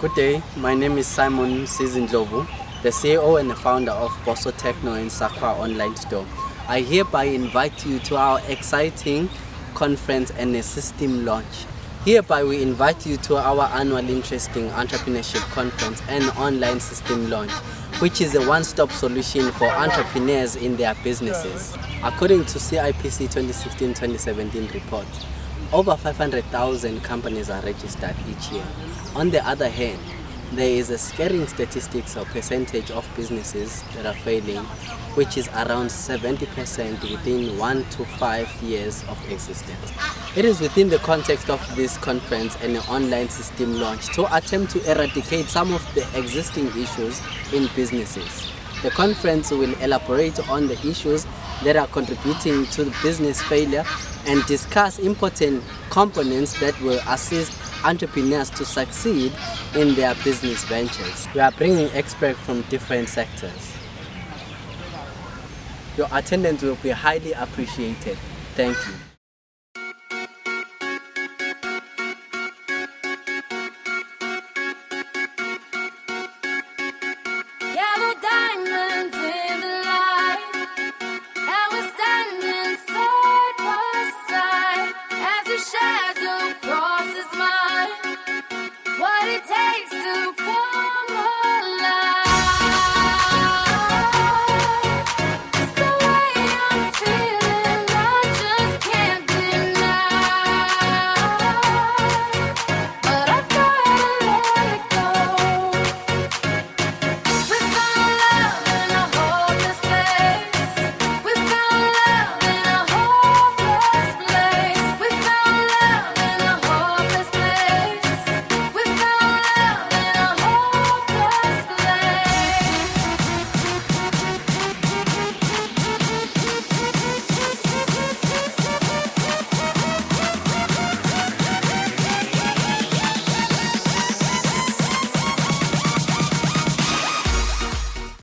Good day, my name is Simon Sizindlovu, the CEO and the founder of Bosso Techno and Sakwa online store. I hereby invite you to our exciting conference and a system launch. Hereby we invite you to our annual interesting entrepreneurship conference and online system launch, which is a one-stop solution for entrepreneurs in their businesses. According to CIPC 2016-2017 report, over 500,000 companies are registered each year. On the other hand, there is a scaring statistics or percentage of businesses that are failing, which is around 70% within one to five years of existence. It is within the context of this conference and an online system launch to attempt to eradicate some of the existing issues in businesses. The conference will elaborate on the issues that are contributing to business failure and discuss important components that will assist entrepreneurs to succeed in their business ventures. We are bringing experts from different sectors. Your attendance will be highly appreciated. Thank you.